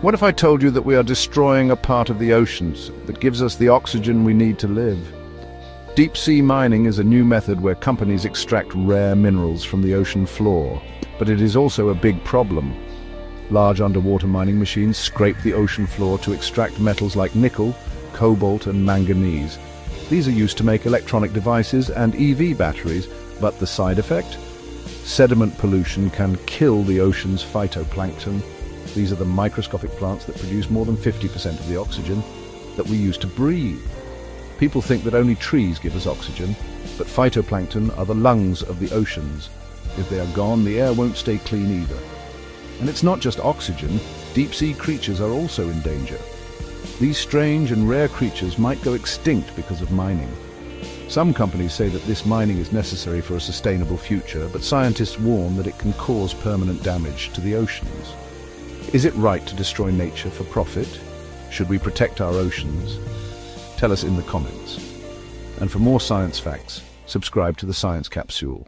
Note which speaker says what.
Speaker 1: What if I told you that we are destroying a part of the oceans that gives us the oxygen we need to live? Deep sea mining is a new method where companies extract rare minerals from the ocean floor, but it is also a big problem. Large underwater mining machines scrape the ocean floor to extract metals like nickel, cobalt and manganese. These are used to make electronic devices and EV batteries, but the side effect? Sediment pollution can kill the ocean's phytoplankton. These are the microscopic plants that produce more than 50% of the oxygen that we use to breathe. People think that only trees give us oxygen, but phytoplankton are the lungs of the oceans. If they are gone, the air won't stay clean either. And it's not just oxygen, deep-sea creatures are also in danger. These strange and rare creatures might go extinct because of mining. Some companies say that this mining is necessary for a sustainable future, but scientists warn that it can cause permanent damage to the oceans. Is it right to destroy nature for profit? Should we protect our oceans? Tell us in the comments. And for more science facts, subscribe to the Science Capsule.